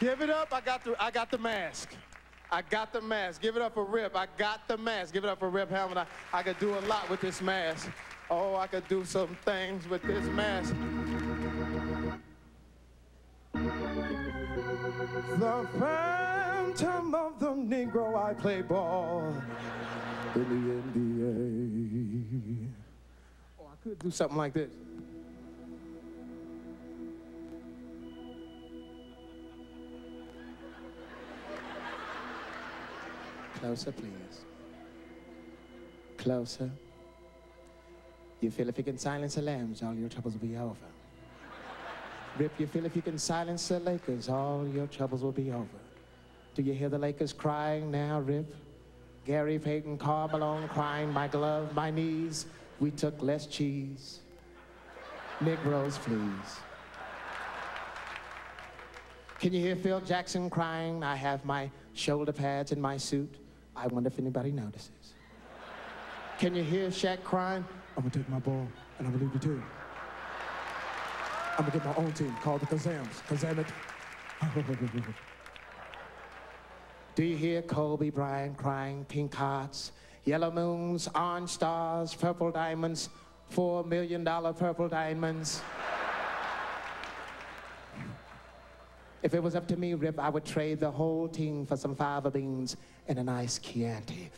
Give it up. I got the I got the mask. I got the mask. Give it up for Rip. I got the mask. Give it up for Rip Hamilton. I, I could do a lot with this mask. Oh, I could do some things with this mask. The phantom of the Negro, I play ball in the NBA. Oh, I could do something like this. Closer, please. Closer. You feel if you can silence the lambs, all your troubles will be over. Rip, you feel if you can silence the Lakers, all your troubles will be over. Do you hear the Lakers crying now, Rip? Gary Payton, Karl Malone crying, my glove, my knees. We took less cheese. Negroes, please. Can you hear Phil Jackson crying? I have my shoulder pads in my suit. I wonder if anybody notices. Can you hear Shaq crying? I'm gonna take my ball and I'm gonna leave the team. I'm gonna get my own team called the Kazaams. Kazaam it. Do you hear Kobe Bryant crying pink hearts, yellow moons, orange stars, purple diamonds, four million dollar purple diamonds? If it was up to me, Rip, I would trade the whole team for some fava beans and a nice Chianti.